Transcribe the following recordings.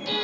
Overdoses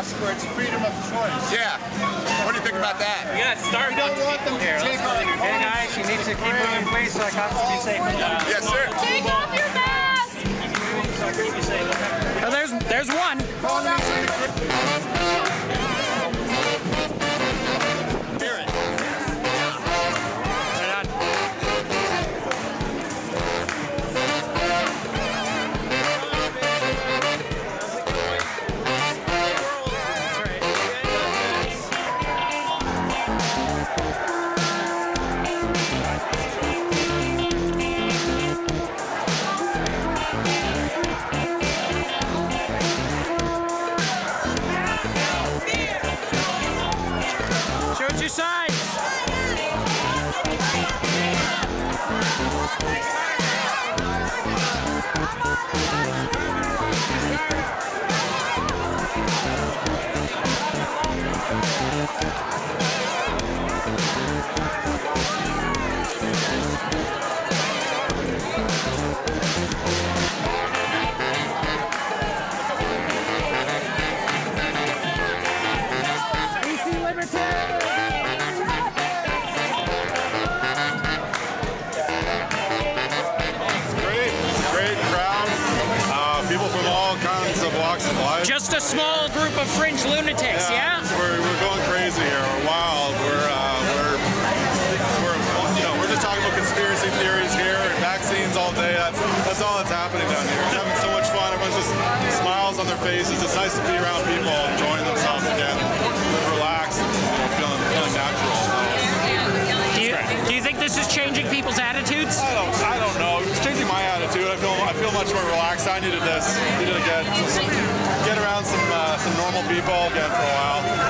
anti-mask, it's freedom of choice. Yeah. What do you think about that? Yeah, start. We don't want them to take our Hey guys, you need to keep them in place so I can be safe. Yes, sir. Take off your mask. Oh, there's there's one. Show us your life. Just a small group of fringe lunatics, yeah? We're, we're going crazy here. We're wild. We're, uh, we're, we're, you know, we're just talking about conspiracy theories here and vaccines all day. That's, that's all that's happening down here. We're having so much fun. Everyone's just smiles on their faces. It's nice to be around people enjoying themselves again, relaxed, you know, feeling, feeling natural. Do you, do you think this is changing people's attitudes? I don't, I don't know. It's changing my attitude. I feel, I feel much more relaxed. I needed this. Needed to get around some, uh, some normal people again for a while.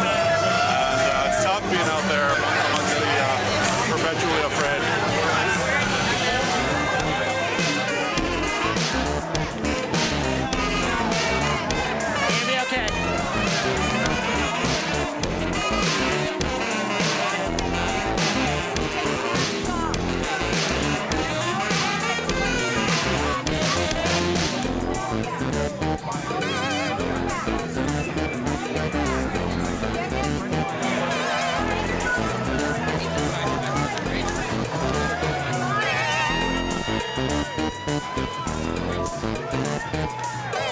Yeah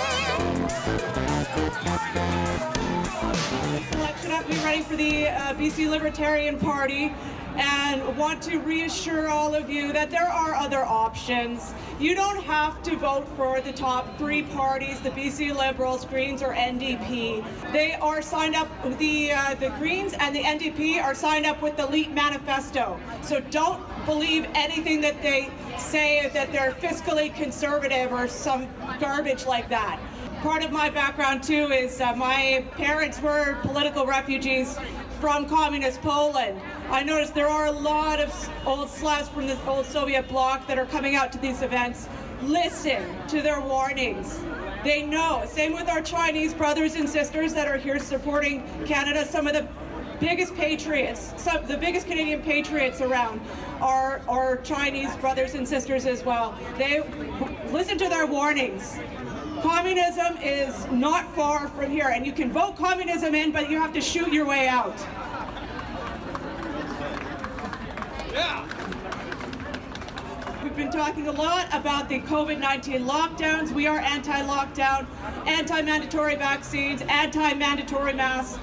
selection up. We're for the uh, BC Libertarian Party and want to reassure all of you that there are other options. You don't have to vote for the top three parties, the BC Liberals, Greens, or NDP. They are signed up, the, uh, the Greens and the NDP are signed up with the LEAP manifesto. So don't believe anything that they say that they're fiscally conservative or some garbage like that. Part of my background too is uh, my parents were political refugees from communist Poland. I noticed there are a lot of old Slavs from the old Soviet bloc that are coming out to these events. Listen to their warnings. They know. Same with our Chinese brothers and sisters that are here supporting Canada. Some of the biggest patriots, some the biggest Canadian patriots around are our Chinese brothers and sisters as well. They listen to their warnings. Communism is not far from here, and you can vote communism in, but you have to shoot your way out. Yeah. We've been talking a lot about the COVID-19 lockdowns. We are anti-lockdown, anti-mandatory vaccines, anti-mandatory masks.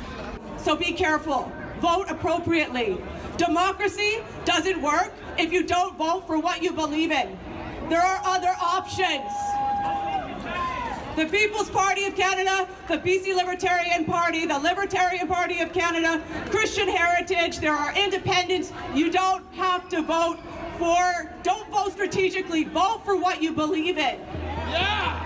So be careful. Vote appropriately. Democracy doesn't work if you don't vote for what you believe in. There are other options. The People's Party of Canada, the BC Libertarian Party, the Libertarian Party of Canada, Christian Heritage, there are independents. You don't have to vote for, don't vote strategically, vote for what you believe in. Yeah!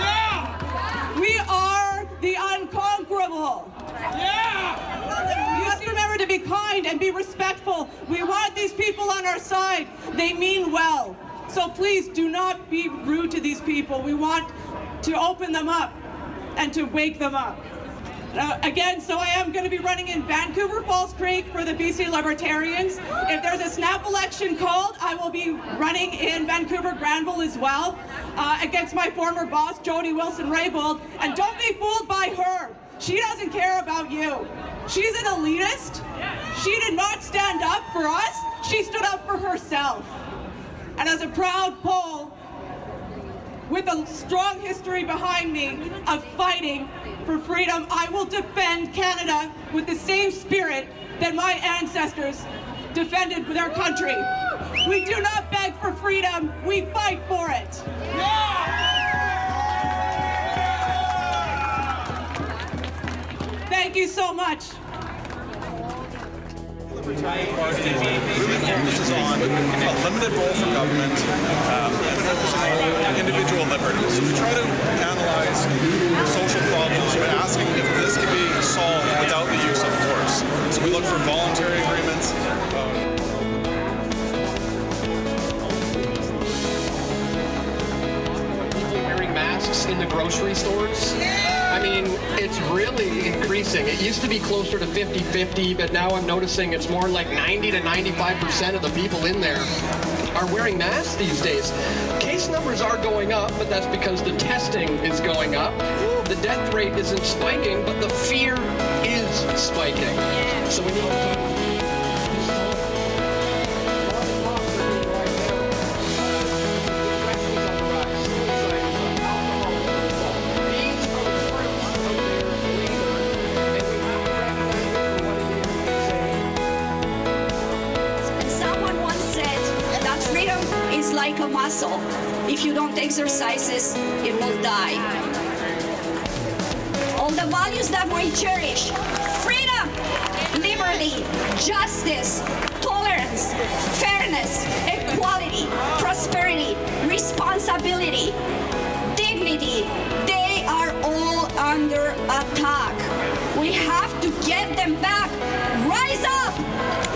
Yeah! We are the unconquerable. Yeah! You have to remember to be kind and be respectful. We want these people on our side. They mean well. So please do not be rude to these people. We want to open them up and to wake them up. Uh, again, so I am going to be running in Vancouver False Creek for the BC Libertarians. If there's a snap election called, I will be running in Vancouver Granville as well uh, against my former boss, Jody Wilson Raybould. And don't be fooled by her. She doesn't care about you. She's an elitist. She did not stand up for us. She stood up for herself. And as a proud Pole, with a strong history behind me of fighting for freedom, I will defend Canada with the same spirit that my ancestors defended their country. We do not beg for freedom, we fight for it. Thank you so much. Really focuses on a limited role for government um, and focusing on individual liberties. So we try to analyze social problems by asking if this can be solved without the use of force. So we look for voluntary agreements. Wearing masks in the grocery stores. It's really increasing. It used to be closer to 50-50, but now I'm noticing it's more like 90 to 95% of the people in there are wearing masks these days. Case numbers are going up, but that's because the testing is going up. The death rate isn't spiking, but the fear is spiking. So we need to It, it will die. All the values that we cherish freedom, liberty, justice, tolerance, fairness, equality, prosperity, responsibility, dignity they are all under attack. We have to get them back. Rise up!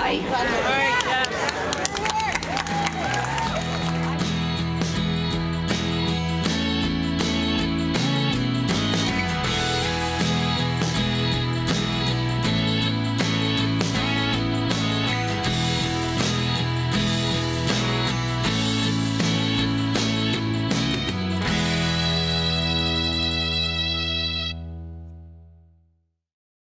Stand